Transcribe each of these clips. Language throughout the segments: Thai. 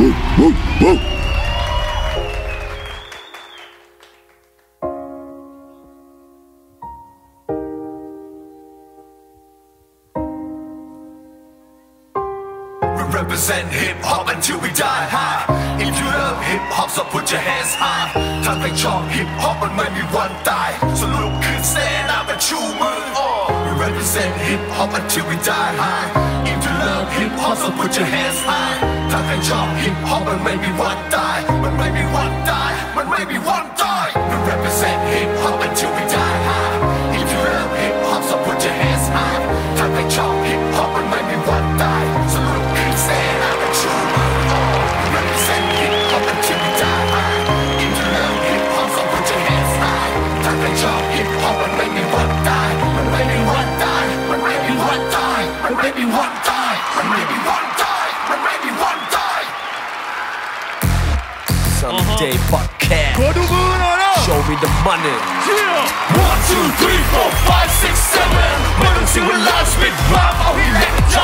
We represent hip hop until we die high. If you love hip hop, so put your hands high. ถ้าใครชอบ hip hop มันไม่มีวันตาย so ลุกขึ้น stand up and ชูมือ oh. We represent hip hop until we die high. If you love hip hop, so put your hands high. ถ้าใครชอบ hip hop มันไม่มีวันตาย มันไม่มีวันตาย มันไม่มีวันตาย We represent hip hop until we die high. If you love hip hop, so put your hands high. ถ้าใครชอบ hip hop มันไม่มีวัน me the money. One, two, three, four, five, six, seven ไม่ต้องเสียเวลา spit rap เอาให้แหลกใจ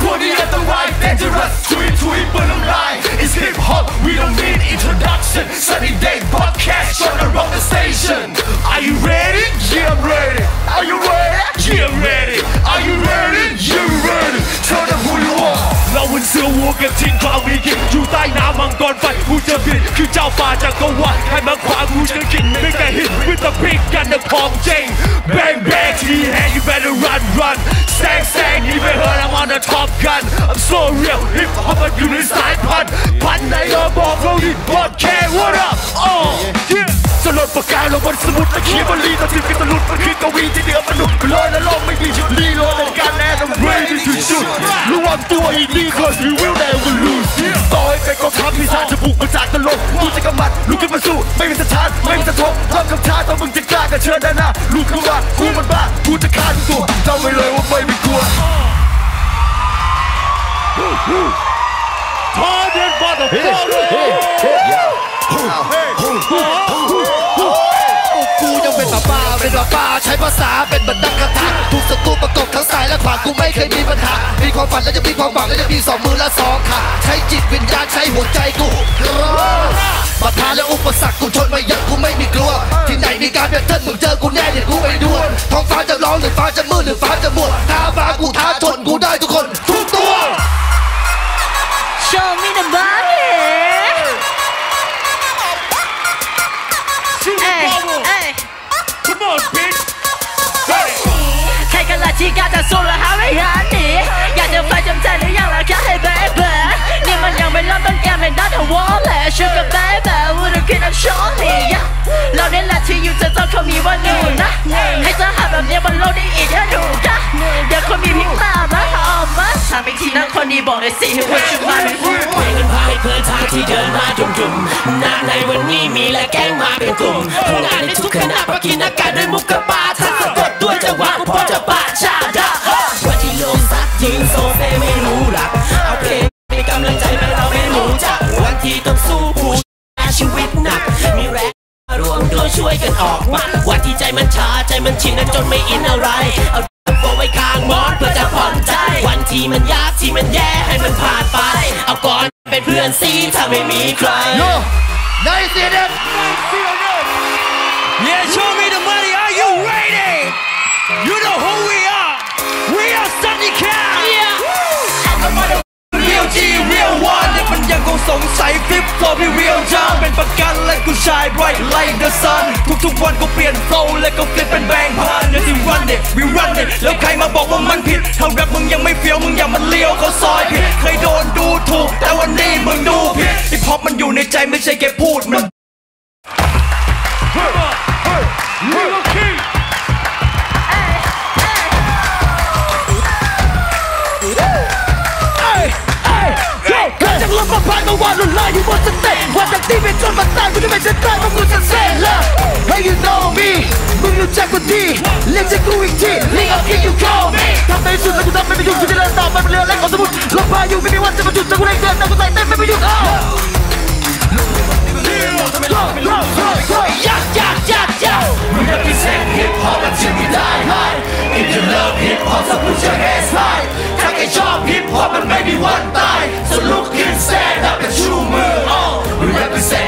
พวกนี้อันตราย dangerous ทุยทุยเปิดน้ำลาย It's hip hop we don't need introduction Sunny day podcast shut around the station Are you ready? Yeah I'm ready Are you ready? Yeah I'm ready Are you ready? Yeah I'm ready Tell them who you are เราเป็นเสือวัวกันทิ้งความมีกินอยู่ใต้น้ำมังกรไฟกูจะบิน คือเจ้าป่าจักรวาลใครมาขวางกูจะกินไม่แต่หินวิตาพิกกันนะของจริง bang bang ที่แหง you better run run แซงแซงนี่ไม่เหิน I'm on the top gun I'm so real hip hop มันอยู่ในสายพันธุ์พันไหนก็บอกเราดิบอดแค่ what up oh yeah สลดปากกาลงบนสมุดและเขียนบรีตอนที่กินตะลุดมันคือกวีที่เหนือมนุษย์ลอยและโลกไม่มีหยุดรีโหลในการแลนด์ I'm ready to shoot ระวังตัวอีกดี cause we will never ร้างจะบุกมาจากตะลกกูจะกำมัดลุกขึ้นมาสู้ ไม่มีสถานไม่มีสะทกรับคำท้าถ้ามึงจะกล้าก็เชิญด้านหน้าลุกขึ้นมากูมันบ้ากูจะฆ่าทุกตัวจำไว้เลยว่าไม่มีกลัว Target motherfucker กูยังเป็นป้าป้าเป็นป้าป้าใช้ภาษาเป็นบรรดักคาถาถูกศัตรูประกบทั้งซ้ายและขวากูไม่เคยมีปัญหา มีความฝันและจะมีความหวังและจะมีสองมือและสองขาใช้จิตวิญญาณใช้หัวใจกูปัญหาและอุปสรรคกูทนมาเยอะกูไม่มีกลัว ที่ไหนมีการเบียดเทินมึงเจอกูแน่เดี๋ยวกูไปดวลท้องฟ้าจะร้องหรือฟ้าจะมืดหรือฟ้าจะมัวท้าฟ้ากูท้าชนกูได้ทุกคนทุกตัว Show me the money Come on bitch ใครกันล่ะที่กล้าจะสู้และหาไม่หาหนีอยากจะไปจำใจหรือยังล่ะแค่ให้เบ๊เบ๊นี่มันยังไม่เริ่มต้นเกมในด้านของวอลเล่ชูกับเบ๊เบ๊วูดคิดอัพโชว์นี่เราเนี่ยแหละที่อยู่จะต้องเขามีว่าหนูนะให้เธอหาแบบนี้บนโลกนี้อีกถ้าหนูนะเดี๋ยวคนมีพิมพ์ตามมาออกมาถามอีกทีนะคนนี้บอกเลยสิว่าชุดมาเป็นผู้เพลงกันพาให้เพลินทางที่เดินมาจุ่มๆหน้าในวันนี้มีและแก๊งมาเป็นกลุ่มทำงานใน ทุกขณะปะกินอากาศด้วยมุกกระปาถ้าสะกดด้วยจังหวะพอจะปาชาดาวันที่ลกซัดยืนโซเซไม่รู้หลักเอาเพลงเป็นกำลังใจม้เราไม่รู้จักวันที่ต้องสู้ผู้ชีวิตหนัก มีแรงรวมตัวยช่วยกันออกมาวันที่ใจมันช้าใจมันชินจนไม่อินอะไร เอาโฟไว้ข้างมอสเพื่อจะผ่อนใจ วันที่มันยากที่มันแย่ให้มันผ่านไป เอาก่อนเป็นเพื่อนซีถ้าไม่มีใครในเสียเด็ด Yeah, show me the money. Are you ready? You know who we are. We are Sunny Cat. Real G, real one เนี่ยมันยังคงสงสัยฟลิปโฟพี่ real จังเป็นประกันและกูชาย bright like the sun ทุกๆวันกูเปลี่ยนโฟล์และก็ฟลิปเป็นแบงค์พันเดี๋ยวที่ run it we run it แล้วใครมาบอกว่ามันผิดเท่ากับมึงยังไม่เฟี้ยวมึงอย่ามันเลี้ยวเขาซอยผิดเคยโดนดูถูกแต่วันนี้มึงดูผิดฮิปฮอปมันอยู่ในใจไม่ใช่แค่พูดมัน มาตายกูจะไม่จะตายเพราะกูจะเซ่ละ Hey you know me มึงรู้จักกูดีเรียกจากกูอีกที Link up kick you call me ทำในสุดแล้วกูทำไม่ไปหยุดกูจะเดินต่อไปเป็นเรือเล็กของสมุทรลมพายุไม่มีวันจะมาหยุดแต่กูได้เดินแต่กูใส่เต้นไม่ไปหยุดอ้าวยักยักยักยัก We represent hip hop until we die high If you love hip hop so put your hands high ถ้าใครชอบ hip hop มันไม่มีวันตาย so look and stand up and ชูมือ oh we represent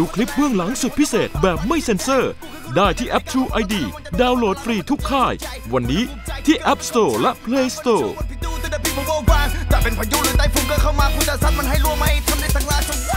ดูคลิปเบื้องหลังสุดพิเศษแบบไม่เซ็นเซอร์ ได้ที่แอป True ID ดาวน์โหลดฟรีทุกค่าย วันนี้ที่ App Store และ Play Store แต่เป็นพายุหรือไต้ฝุ่นก็เข้ามาคุณจะซัดมันให้รัวไหมทำได้ทั้งราชวง